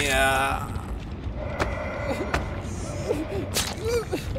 Yeah.